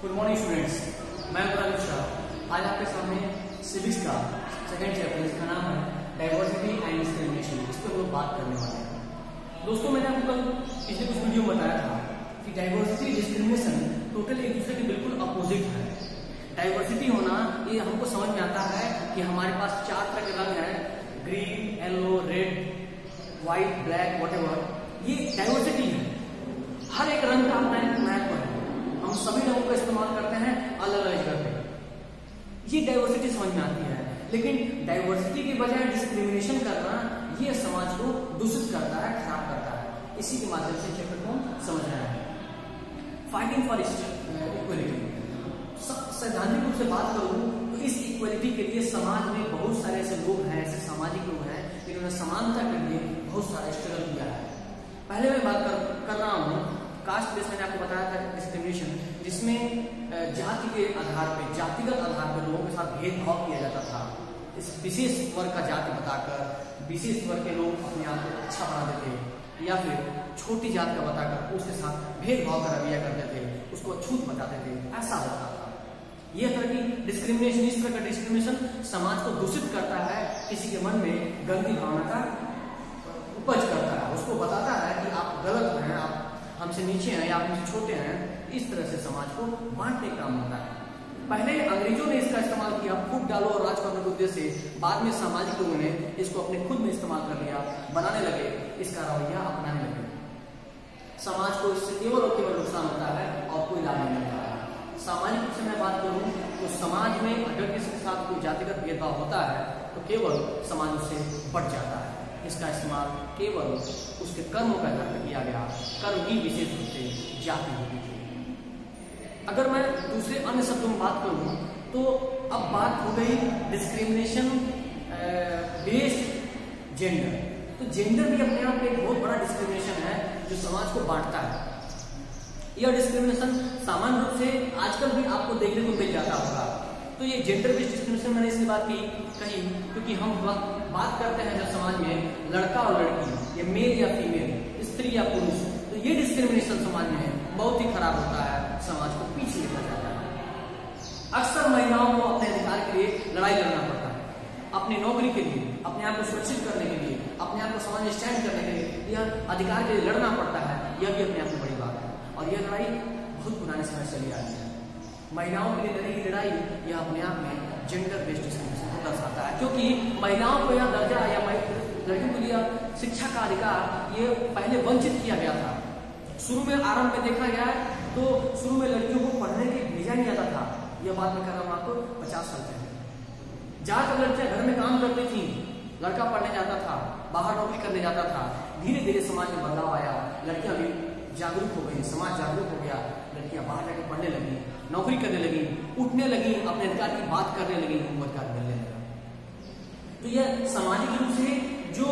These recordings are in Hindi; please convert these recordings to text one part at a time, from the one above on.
गुड मॉर्निंग स्टूडेंट्स मैं अनुराग शाह आज आपके सामने सिविक्स का सेकेंड चैप्टर जिसका नाम है डाइवर्सिटी एंड डिस्क्रिमिनेशन इस पर हम बात करने वाले हैं। दोस्तों, मैंने आपको कल पिछले कुछ वीडियो में बताया था कि डाइवर्सिटी डिस्क्रिमिनेशन टोटल एक दूसरे के बिल्कुल अपोजिट है। डाइवर्सिटी होना, ये हमको समझ में आता है कि हमारे पास चार तरह के रंग हैं। Green yellow red white black what ये डाइवर्सिटी है। हर एक रंग का अपना महत्व हम सभी रंगों का इस्तेमाल करते हैं अलग अलग जगह पे ये डाइवर्सिटी समझ में आती है। लेकिन डाइवर्सिटी के बजाय डिस्क्रिमिनेशन करना ये समाज को दूषित करता है खराब करता है। इसी के माध्यम से चैप्टर को समझ रहे हैं। फाइटिंग फॉर इक्वलिटी सैद्धांतिक रूप से बात करूँ तो इस इक्वलिटी के लिए समाज में बहुत सारे ऐसे लोग हैं ऐसे सामाजिक लोग हैं जिन्होंने समानता के लिए बहुत सारा स्ट्रगल किया है। पहले मैं बात कर, कर रहा हूँ कास्ट बेस मैंने आपको बताया था डिस्क्रिमिनेशन जिसमें जाति के आधार पर जातिगत आधार पर लोगों के साथ भेदभाव किया जाता था। इस विशेष वर्ग का जाति बताकर, विशेष वर्ग के लोग अपने आप को अच्छा बना देते या फिर छोटी जात का बताकर उसके साथ भेदभाव का रवैया करते थे, उसको अछूत बताते थे, ऐसा होता था। यह तरह की डिस्क्रिमिनेशन इस तरह का डिस्क्रिमिनेशन समाज को दूषित करता है, किसी के मन में गंदी भावना का उपज करता है, उसको बताता है कि आप गलत हैं। हमसे नीचे हैं, या हमसे छोटे हैं, इस तरह से समाज को बांटने का काम होता है। पहले अंग्रेज़ों ने इसका इस्तेमाल किया फूट डालो और राज करने के उद्देश्य से बाद में सामाजिक लोगों ने इसको अपने खुद में इस्तेमाल कर लिया, बनाने लगे, इसका रवैया अपनाने लगे। समाज को इससे केवल और केवल नुकसान होता है और कोई लाभ नहीं मिलता है। सामाजिक रूप से मैं बात करूँ तो समाज में अगर किसी के साथ कोई जातिगत भेदभाव होता है तो केवल समाज उससे बढ़ जाता है। इसका इस्तेमाल केवल उसके कर्मों का आधार किया गया। कर्म ही विशेष रूप से जाति होती थी। अगर मैं दूसरे अन्य शब्दों में बात करूँ तो अब बात हो गई डिस्क्रिमिनेशन बेस्ड जेंडर तो जेंडर भी अपने आप में एक बहुत बड़ा डिस्क्रिमिनेशन है जो समाज को बांटता है। यह डिस्क्रिमिनेशन सामान्य रूप से आजकल भी आपको देखने को मिल जाता होगा। तो ये जेंडर बेस्ड डिस्क्रिमिनेशन मैंने इसलिए बात की, कही, क्योंकि हम बात करते हैं जब समाज में, लड़का और लड़की, या मेल या फीमेल स्त्री या पुरुष तो ये डिस्क्रिमिनेशन समाज में बहुत ही खराब होता है, समाज को पीछे लेकर जाता है। अक्सर महिलाओं को अपने अधिकार के लिए लड़ाई लड़ना पड़ता है, अपनी नौकरी के लिए, अपने आप को सुरक्षित करने के लिए, अपने आप को समाज स्टैंड करने के लिए यह अधिकार के लिए लड़ना पड़ता है, यह भी अपने आप में बड़ी बात है। और यह लड़ाई बहुत पुराने समय से चली आ रही है। महिलाओं के लिए लड़ी लड़ाई यह अपने आप में जेंडर बेस्ड डिस्क्रिमिनेशन को दर्शाता है। क्योंकि महिलाओं को यह दर्जा या लड़कियों के लिए शिक्षा का अधिकार ये पहले वंचित किया गया था। शुरू में आरंभ में देखा गया है तो शुरू में लड़कियों को पढ़ने के भेजा नहीं आता था। यह बात मैं कर रहा हूँ आपको पचास साल पहले। ज़्यादातर लड़कियाँ घर में काम करती थी, लड़का पढ़ने जाता था, बाहर नौकरी करने जाता था धीरे धीरे समाज में बदलाव आया, लड़कियाँ भी जागरूक हो गई, समाज जागरूक हो गया, लड़कियाँ बाहर जाकर पढ़ने लगी। नौकरी करने लगी, उठने लगी, अपने अधिकार की बात करने लगी उनको अधिकार मिलने लगा। तो यह सामाजिक रूप से जो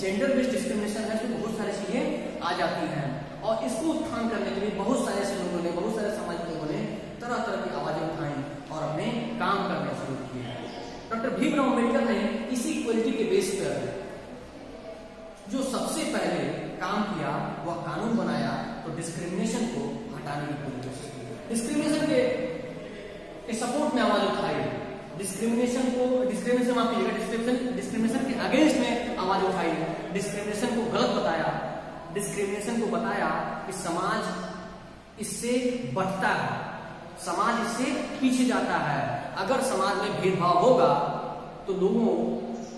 जेंडर बेस्ड डिस्क्रिमिनेशन है, उसमें बहुत सारी चीज़ें आ जाती हैं। और इसको उत्थान करने के लिए बहुत सारे ऐसे लोगों ने, बहुत सारे सामाजिक लोगों ने तरह तरह की आवाज़ें उठाई और अपने काम करने शुरू किए डॉक्टर भीमराव अंबेडकर ने इसी इक्वलिटी के बेस पर जो सबसे पहले काम किया, वह कानून बनाया तो डिस्क्रिमिनेशन को हटाने की कोशिश डिस्क्रिमिनेशन के, सपोर्ट में आवाज़ उठाई। डिस्क्रिमिनेशन को डिस्क्रिमिनेशन कीजिएगा डिस्क्रिमिनेशन डिस्क्रिमिनेशन के अगेंस्ट में आवाज़ उठाई। डिस्क्रिमिनेशन को गलत बताया। डिस्क्रिमिनेशन को बताया कि समाज इससे बढ़ता है। समाज इससे पीछे जाता है। अगर समाज में भेदभाव होगा तो लोगों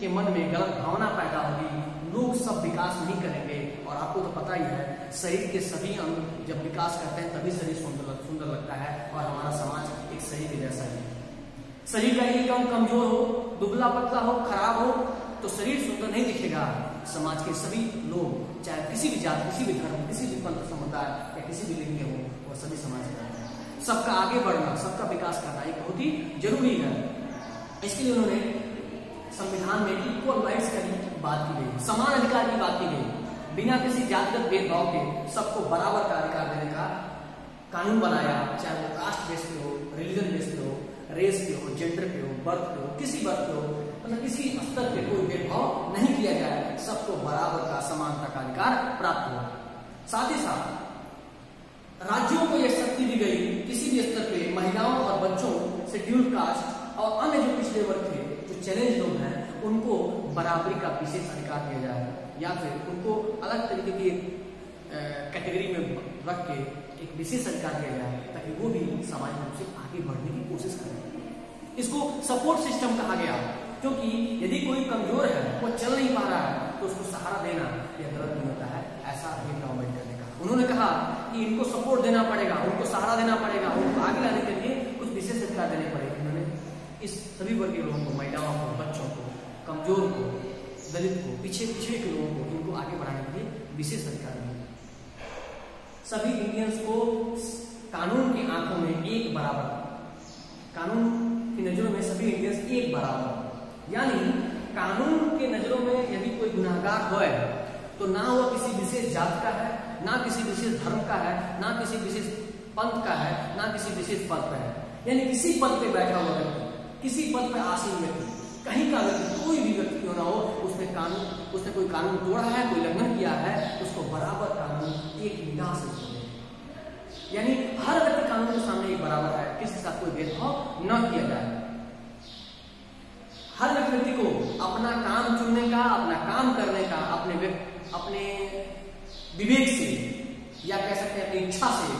के मन में गलत भावना पैदा होगी। लोग सब विकास नहीं करेंगे। और आपको तो पता ही है शरीर के सभी अंग जब विकास करते हैं, तभी शरीर सुंदर सुंदर लगता है और हमारा समाज एक शरीर के जैसा ही शरीर का एक अंग कमज़ोर हो, दुबला पतला हो, खराब हो तो शरीर सुंदर नहीं दिखेगा। समाज के सभी लोग, चाहे किसी भी जात, किसी भी धर्म, किसी भी पंथ, समुदाय या किसी भी लिंग के हो वह सभी समाज के सबका आगे बढ़ना, सबका विकास करना एक बहुत ही ज़रूरी है। इसके लिए उन्होंने संविधान में इक्वल राइट्स की बात की गई, समान अधिकार की बात की गई। बिना किसी जातिगत भेदभाव के सबको बराबर का अधिकार देने का कानून बनाया, चाहे वो कास्ट बेस पे हो रिलीजन बेस पे हो रेस पे हो जेंडर पे हो बर्थ पे हो, किसी बर्थ पे हो मतलब किसी स्तर पे कोई भेदभाव नहीं किया जाए सबको बराबर का, समानता का अधिकार प्राप्त हुआ। साथ ही साथ, राज्यों को यह शक्ति दी गई, किसी भी स्तर पे महिलाओं और बच्चों शेड्यूल कास्ट और अन्य जो पिछड़े वर्ग थे, जो चैलेंज लोग हैं उनको बराबरी का विशेष अधिकार दिया जाए, या फिर उनको अलग तरीके की कैटेगरी में रख के एक विशेष अधिकार दिया जाए, ताकि वो भी सामाजिक रूप से आगे बढ़ने की कोशिश करें। इसको सपोर्ट सिस्टम कहा गया, क्योंकि यदि कोई कमज़ोर है, वो चल नहीं पा रहा है तो उसको सहारा देना यह गलत नहीं होता है, ऐसा गवर्नमेंट ने कहा। उन्होंने कहा कि इनको सपोर्ट देना पड़ेगा, उनको सहारा देना पड़ेगा, उनको आगे लाने के लिए कुछ विशेष अधिकार देने पड़ेगा। उन्होंने इस सभी वर्ग के लोगों को, महिलाओं को कमज़ोर को, दलित को, पीछे पिछड़े के लोगों को, इनको आगे बढ़ाने के लिए विशेष अधिकार मिले सभी इंडियंस को कानून की आँखों में एक बराबर, कानून की नज़रों में सभी इंडियंस एक बराबर। यानी कानून के नज़रों में यदि कोई गुनाहगार हो तो ना वो किसी विशेष जात का है, ना किसी विशेष धर्म का है, ना किसी विशेष पंथ का है, ना किसी विशेष पद का है। यानी किसी पद पे बैठा हुआ व्यक्ति, किसी पद पर आसीन व्यक्ति, कहीं का व्यक्ति कोई भी व्यक्ति क्यों ना हो, उसने कानून, उसने कोई कानून तोड़ा है, कोई लंघन किया है, उसको बराबर कानून एक निगाह से सुने यानी हर व्यक्ति कानून के सामने एक बराबर है, किसी के कोई भेदभाव न किया जाए। हर व्यक्ति को अपना काम चुनने का, अपना काम करने का, अपने अपने विवेक से, या कह सकते हैं अपनी इच्छा से,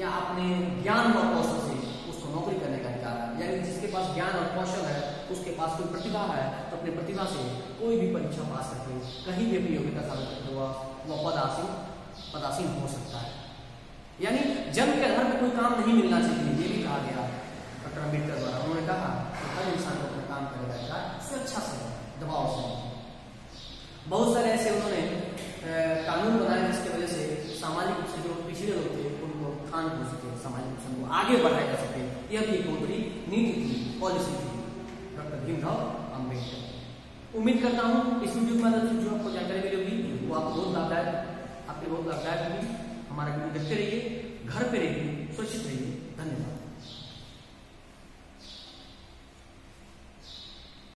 या अपने ज्ञान और कौशल से उसको नौकरी करने का अधिकार है। यानी जिसके पास ज्ञान और कौशल है उसके पास कोई प्रतिभा है तो अपनी प्रतिभा से कोई भी परीक्षा पास करके कहीं भी अपनी योग्यता साबित करते हुआ वह पदासीन पदासीन हो सकता है। यानी जन्म के आधार पर कोई काम नहीं मिलना चाहिए, ये भी कहा गया डॉक्टर अंबेडकर द्वारा उन्होंने कहा कि हर इंसान को अपना काम करेगा स्वेच्छा से, दबाव से बहुत सारे ऐसे उन्होंने कानून बनाए जिसकी वजह से सामाजिक रूप से जो पिछड़े लोग थे, उनको खान हो सके सामाजिक रूप से उनको आगे बढ़ाया जा सके। यह भी एक बहुत बड़ी नीति थी, पॉलिसी थी। प्रवीण अंबेडकर उम्मीद करता हूँ इस वीडियो की मदद से जो आपको जानकारी मिली होगी, वो आपको बहुत लाभदायक, आपके बहुत लाभदायक होगी। हमारा वीडियो देखते रहिए, घर पे रहिए, सुरक्षित रहिए। धन्यवाद।